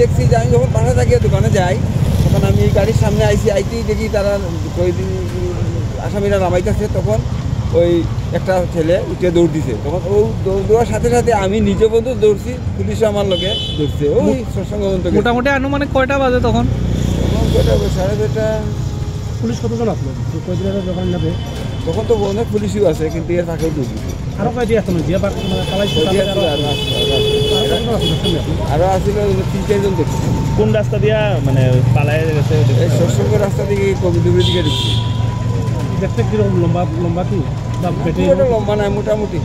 দেখছি যে আমি যখন বাসা থাকি দোকানে যাই তখন আমি এই গাড়ির সামনে আইসি আইতেই দেখি তারা ওই আসামিরা নামাইতেছে তখন ওই একটা ছেলে উঠে দৌড় দিছে। তখন ও দৌড় দেওয়ার সাথে সাথে আমি নিজে পর্যন্ত দৌড়ছি পুলিশ আমার লোকে দৌড়ছে। ওই সৎসঙ্গ। মোটামুটি আনুমানিক কয়টা বাজে তখন? তখন কয়টা? সাড়ে ছয়টা পুলিশ কতজন আসলো? কয়দিনের দোকান যাবে? তখন তো অনেক পুলিশও আছে কিন্তু এর ফাঁকেও দৌড় দিছে। আৰু কৈ দিয়া আছে। যিয়ে পাৰ আৰু আছিলে তিনি চাৰিজন দেখিছোঁ। কোন ৰাস্তা দিয়া মানে পালাই গৈছে এই চচংগ ৰাস্তা দিয়ে কবিদুবুৰি দিকে দেখিছোঁ দেখিছে কিৰকম লম্বা লম্বা কি? লম্বা নাই মোটামুটি।